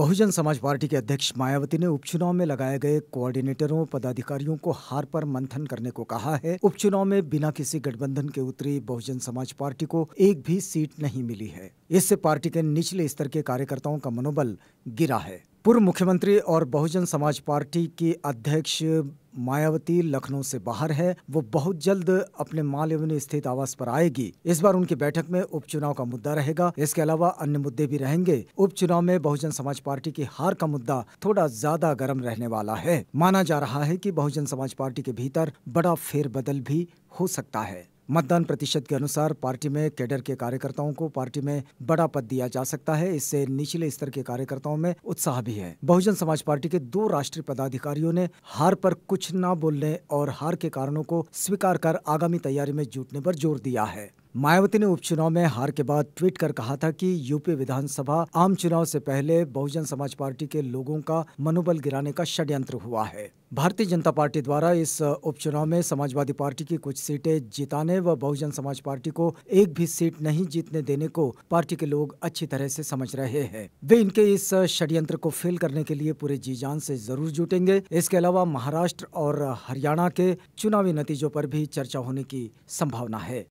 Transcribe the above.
Bahujan Samaj party के अध्यक्ष मायावती ने उपचुनाव में लगाए गए कोऑर्डिनेटरों, पदाधिकारियों को हार पर मंथन करने को कहा है। उपचुनाव में बिना किसी गठबंधन के उतरी बहुजन समाज पार्टी को एक भी सीट नहीं मिली है। इससे पार्टी के निचले स्तर के कार्यकर्ताओं का मनोबल गिरा है। पूर्व मुख्यमंत्री और बहुजन समाज पार्टी की अध्यक्ष मायावती लखनऊ से बाहर है। वो बहुत जल्द अपने मालवनी स्थित आवास पर आएगी। इस बार उनकी बैठक में उपचुनाव का मुद्दा रहेगा। इसके अलावा अन्य मुद्दे भी रहेंगे। उपचुनाव में बहुजन समाज पार्टी की हार का मुद्दा थोड़ा ज़्यादा गर्म रहने वाला है। माना जा रहा है की बहुजन समाज पार्टी के भीतर बड़ा फेरबदल भी हो सकता है। मतदान प्रतिशत के अनुसार पार्टी में कैडर के कार्यकर्ताओं को पार्टी में बड़ा पद दिया जा सकता है। इससे निचले स्तर के कार्यकर्ताओं में उत्साह भी है। बहुजन समाज पार्टी के दो राष्ट्रीय पदाधिकारियों ने हार पर कुछ न बोलने और हार के कारणों को स्वीकार कर आगामी तैयारी में जुटने पर ज़ोर दिया है। मायावती ने उपचुनाव में हार के बाद ट्वीट कर कहा था कि यूपी विधानसभा आम चुनाव से पहले बहुजन समाज पार्टी के लोगों का मनोबल गिराने का षड्यंत्र हुआ है। भारतीय जनता पार्टी द्वारा इस उपचुनाव में समाजवादी पार्टी की कुछ सीटें जिताने व बहुजन समाज पार्टी को एक भी सीट नहीं जीतने देने को पार्टी के लोग अच्छी तरह से समझ रहे हैं। वे इनके इस षड्यंत्र को फेल करने के लिए पूरे जी जान से ज़रूर जुटेंगे। इसके अलावा महाराष्ट्र और हरियाणा के चुनावी नतीजों पर भी चर्चा होने की संभावना है।